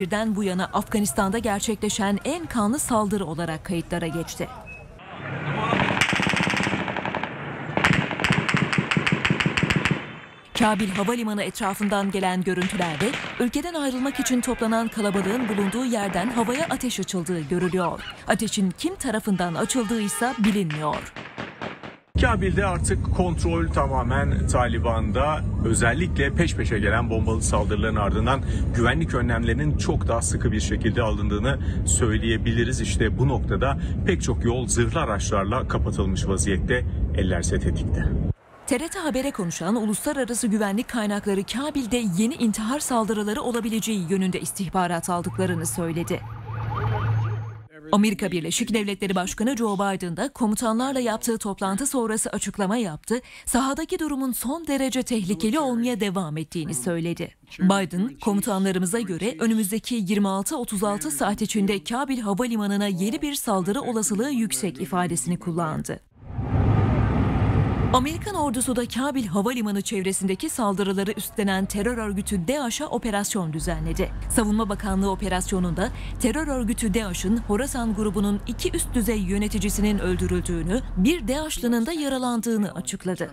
Birden bu yana Afganistan'da gerçekleşen en kanlı saldırı olarak kayıtlara geçti. Kabil Havalimanı etrafından gelen görüntülerde ülkeden ayrılmak için toplanan kalabalığın bulunduğu yerden havaya ateş açıldığı görülüyor. Ateşin kim tarafından açıldığı ise bilinmiyor. Kabil'de artık kontrol tamamen Taliban'da. Özellikle peş peşe gelen bombalı saldırıların ardından güvenlik önlemlerinin çok daha sıkı bir şekilde alındığını söyleyebiliriz. İşte bu noktada pek çok yol zırhlı araçlarla kapatılmış vaziyette. Ellerse tetikte. TRT Haber'e konuşan uluslararası güvenlik kaynakları Kabil'de yeni intihar saldırıları olabileceği yönünde istihbarat aldıklarını söyledi. Amerika Birleşik Devletleri Başkanı Joe Biden da komutanlarla yaptığı toplantı sonrası açıklama yaptı. Sahadaki durumun son derece tehlikeli olmaya devam ettiğini söyledi. Biden, komutanlarımıza göre önümüzdeki 26-36 saat içinde Kabil Havalimanı'na yeni bir saldırı olasılığı yüksek ifadesini kullandı. Amerikan ordusu da Kabil Havalimanı çevresindeki saldırıları üstlenen terör örgütü DAEŞ'a operasyon düzenledi. Savunma Bakanlığı operasyonunda terör örgütü DAEŞ'ın Horasan grubunun iki üst düzey yöneticisinin öldürüldüğünü, bir DAEŞ'lının da yaralandığını açıkladı.